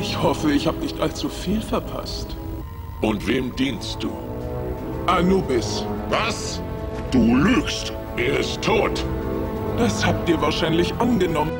Ich hoffe, ich habe nicht allzu viel verpasst. Und wem dienst du? Anubis, Was? Du lügst. Er ist tot. das habt ihr wahrscheinlich angenommen.